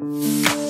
Música